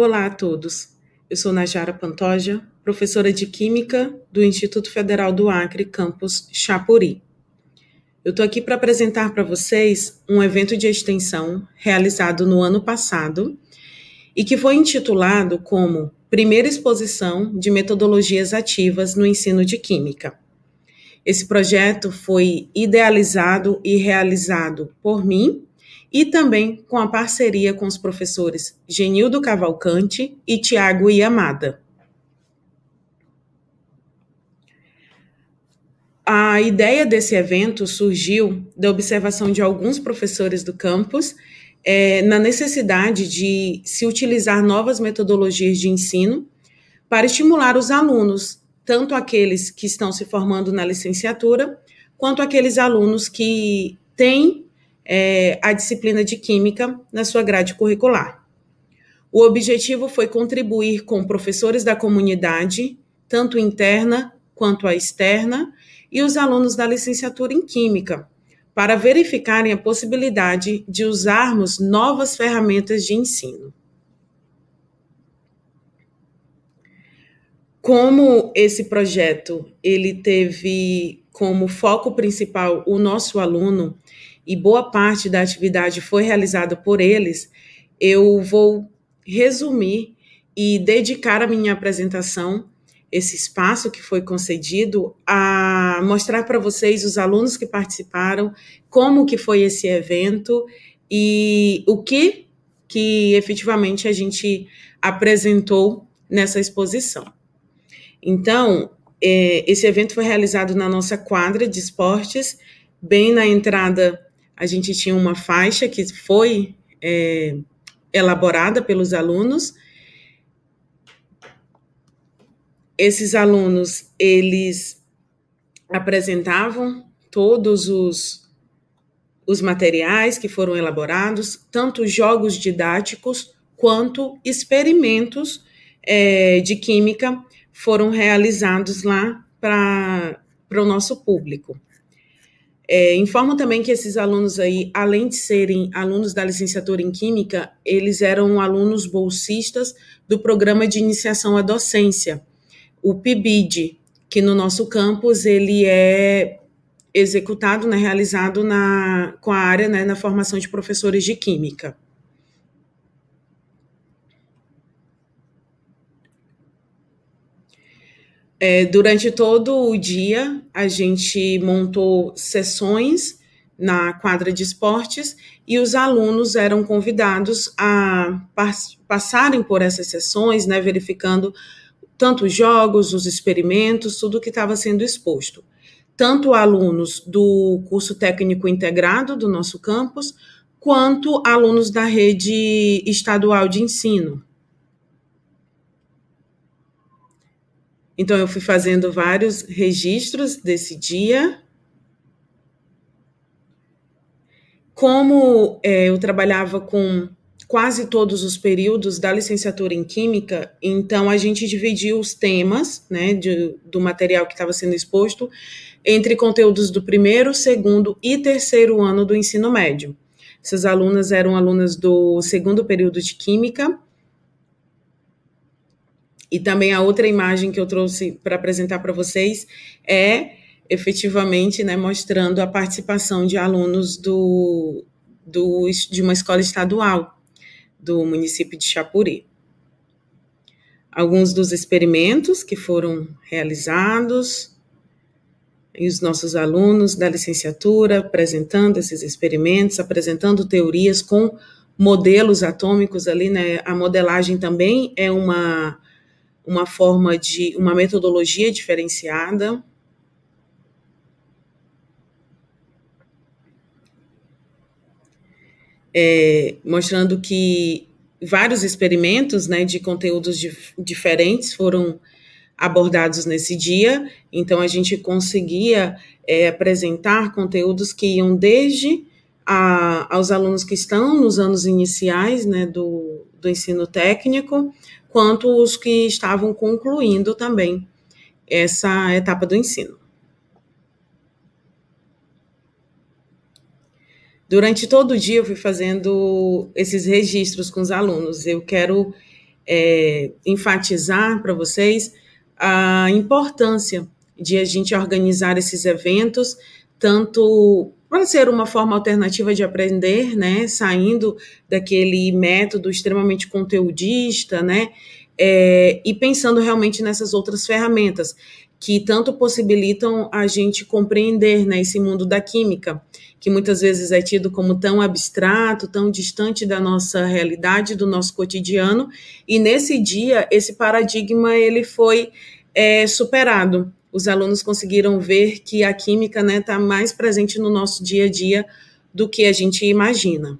Olá a todos. Eu sou Najara Pantoja, professora de Química do Instituto Federal do Acre, campus Chapuri. Eu estou aqui para apresentar para vocês um evento de extensão realizado no ano passado e que foi intitulado como Primeira Exposição de Metodologias Ativas no Ensino de Química. Esse projeto foi idealizado e realizado por mim e também com a parceria com os professores Genildo Cavalcante e Tiago Iamada. A ideia desse evento surgiu da observação de alguns professores do campus é, na necessidade de se utilizar novas metodologias de ensino para estimular os alunos, tanto aqueles que estão se formando na licenciatura, quanto aqueles alunos que têm é, a disciplina de Química na sua grade curricular. O objetivo foi contribuir com professores da comunidade, tanto interna quanto a externa, e os alunos da licenciatura em Química, para verificarem a possibilidade de usarmos novas ferramentas de ensino. Como esse projeto ele teve como foco principal o nosso aluno, e boa parte da atividade foi realizada por eles, eu vou resumir e dedicar a minha apresentação, esse espaço que foi concedido, a mostrar para vocês os alunos que participaram, como que foi esse evento e o que que efetivamente a gente apresentou nessa exposição. Então, é, esse evento foi realizado na nossa quadra de esportes, bem na entrada a gente tinha uma faixa que foi é, elaborada pelos alunos. Esses alunos, eles apresentavam todos os, os materiais que foram elaborados, tanto jogos didáticos quanto experimentos é, de química foram realizados lá para o nosso público. É, informo também que esses alunos aí, além de serem alunos da licenciatura em Química, eles eram alunos bolsistas do Programa de Iniciação à Docência, o PIBID, que no nosso campus ele é executado, né, realizado na, com a área, né, na formação de professores de Química. É, durante todo o dia, a gente montou sessões na quadra de esportes e os alunos eram convidados a passarem por essas sessões, né, verificando tanto os jogos, os experimentos, tudo que estava sendo exposto. Tanto alunos do curso técnico integrado do nosso campus, quanto alunos da rede estadual de ensino. Então, eu fui fazendo vários registros desse dia. Como é, eu trabalhava com quase todos os períodos da licenciatura em Química, então a gente dividiu os temas né, de, do material que estava sendo exposto entre conteúdos do primeiro, segundo e terceiro ano do ensino médio. Essas alunas eram alunas do segundo período de Química e também a outra imagem que eu trouxe para apresentar para vocês é efetivamente né, mostrando a participação de alunos do, do, de uma escola estadual do município de Chapuri. Alguns dos experimentos que foram realizados, e os nossos alunos da licenciatura apresentando esses experimentos, apresentando teorias com modelos atômicos ali, né? A modelagem também é uma uma forma de uma metodologia diferenciada. É, mostrando que vários experimentos né, de conteúdos dif diferentes foram abordados nesse dia, então a gente conseguia é, apresentar conteúdos que iam desde a, aos alunos que estão nos anos iniciais né, do, do ensino técnico, quanto os que estavam concluindo também essa etapa do ensino. Durante todo o dia eu fui fazendo esses registros com os alunos. Eu quero é, enfatizar para vocês a importância de a gente organizar esses eventos, tanto para ser uma forma alternativa de aprender, né, saindo daquele método extremamente conteudista, né, é, e pensando realmente nessas outras ferramentas que tanto possibilitam a gente compreender né, esse mundo da química, que muitas vezes é tido como tão abstrato, tão distante da nossa realidade, do nosso cotidiano, e nesse dia esse paradigma ele foi é, superado. Os alunos conseguiram ver que a química está né, tá mais presente no nosso dia a dia do que a gente imagina.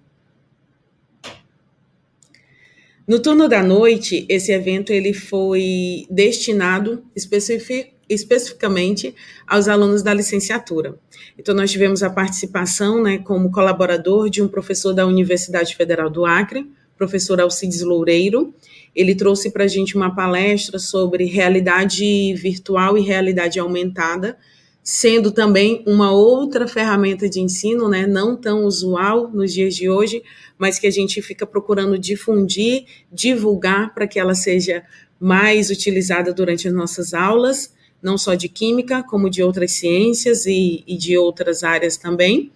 No turno da noite, esse evento ele foi destinado especific, especificamente aos alunos da licenciatura. Então, nós tivemos a participação, né, como colaborador de um professor da Universidade Federal do Acre, professor Alcides Loureiro. Ele trouxe para a gente uma palestra sobre realidade virtual e realidade aumentada, sendo também uma outra ferramenta de ensino, né, não tão usual nos dias de hoje, mas que a gente fica procurando difundir, divulgar para que ela seja mais utilizada durante as nossas aulas, não só de química, como de outras ciências e, e de outras áreas também.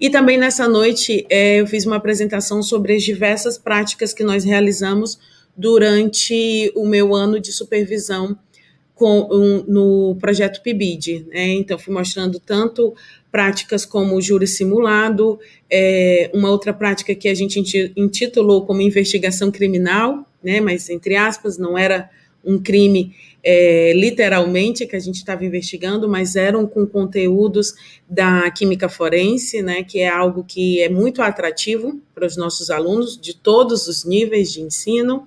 E também nessa noite é, eu fiz uma apresentação sobre as diversas práticas que nós realizamos durante o meu ano de supervisão com, um, no projeto PIBID. Né? Então, fui mostrando tanto práticas como o júri simulado, é, uma outra prática que a gente intitulou como investigação criminal, né? mas, entre aspas, não era um crime é, literalmente que a gente estava investigando, mas eram com conteúdos da química forense, né, que é algo que é muito atrativo para os nossos alunos de todos os níveis de ensino.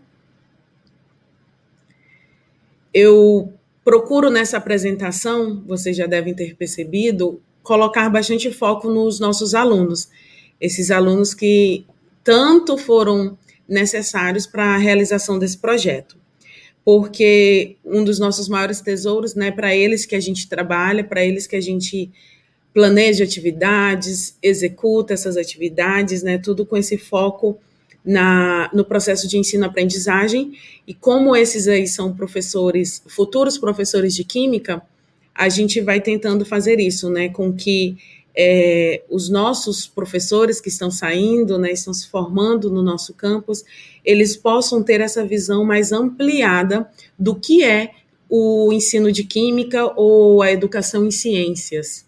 Eu procuro nessa apresentação, vocês já devem ter percebido, colocar bastante foco nos nossos alunos, esses alunos que tanto foram necessários para a realização desse projeto. Porque um dos nossos maiores tesouros, né, para eles que a gente trabalha, para eles que a gente planeja atividades, executa essas atividades, né, tudo com esse foco na, no processo de ensino-aprendizagem, e como esses aí são professores, futuros professores de química, a gente vai tentando fazer isso, né, com que é, os nossos professores que estão saindo, né, estão se formando no nosso campus, eles possam ter essa visão mais ampliada do que é o ensino de química ou a educação em ciências.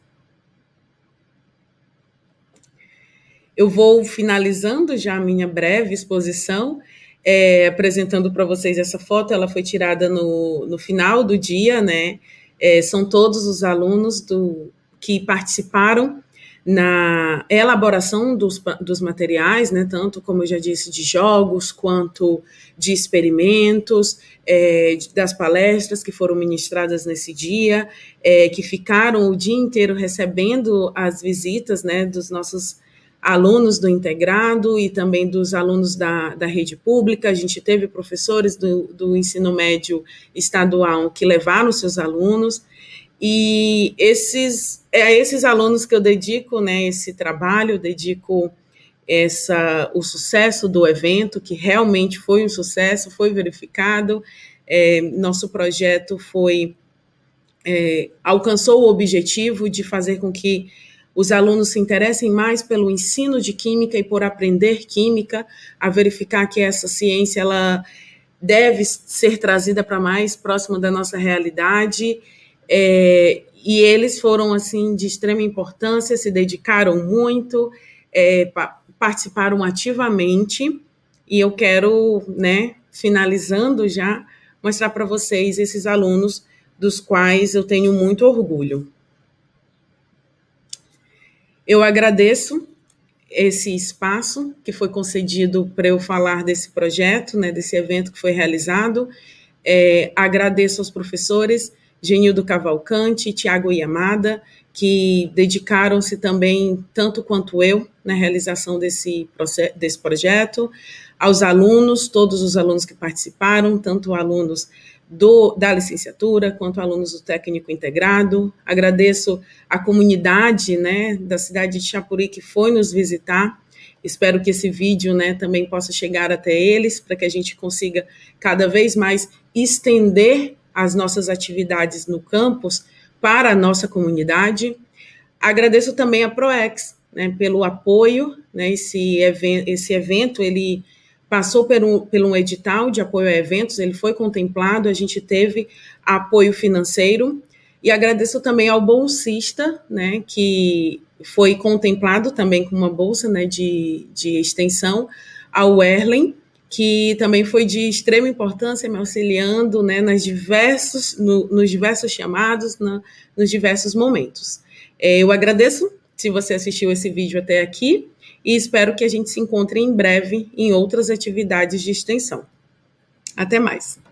Eu vou finalizando já a minha breve exposição, é, apresentando para vocês essa foto. Ela foi tirada no, no final do dia, né? É, são todos os alunos do, que participaram na elaboração dos, dos materiais, né, tanto, como eu já disse, de jogos, quanto de experimentos, é, das palestras que foram ministradas nesse dia, é, que ficaram o dia inteiro recebendo as visitas né, dos nossos alunos do integrado e também dos alunos da, da rede pública. A gente teve professores do, do ensino médio estadual que levaram seus alunos. E esses, é esses alunos que eu dedico né, esse trabalho, dedico essa, o sucesso do evento, que realmente foi um sucesso, foi verificado. É, nosso projeto foi é, alcançou o objetivo de fazer com que os alunos se interessem mais pelo ensino de química e por aprender química, a verificar que essa ciência ela deve ser trazida para mais próximo da nossa realidade. É, e eles foram assim de extrema importância, se dedicaram muito, é, pa participaram ativamente. E eu quero, né, finalizando já, mostrar para vocês esses alunos dos quais eu tenho muito orgulho. Eu agradeço esse espaço que foi concedido para eu falar desse projeto, né, desse evento que foi realizado. É, agradeço aos professores Genildo Cavalcante Tiago Yamada, que dedicaram-se também, tanto quanto eu, na realização desse, desse projeto, aos alunos, todos os alunos que participaram, tanto alunos do, da licenciatura, quanto alunos do técnico integrado. Agradeço a comunidade né, da cidade de Chapuri que foi nos visitar Espero que esse vídeo né, também possa chegar até eles, para que a gente consiga cada vez mais estender as nossas atividades no campus para a nossa comunidade. Agradeço também a ProEx né, pelo apoio. Né, esse, evento, esse evento ele passou por um, por um edital de apoio a eventos, ele foi contemplado, a gente teve apoio financeiro. E agradeço também ao bolsista, né, que foi contemplado também com uma bolsa né, de, de extensão, ao Erlen, que também foi de extrema importância, me auxiliando né, nas diversos, no, nos diversos chamados, na, nos diversos momentos. É, eu agradeço se você assistiu esse vídeo até aqui e espero que a gente se encontre em breve em outras atividades de extensão. Até mais!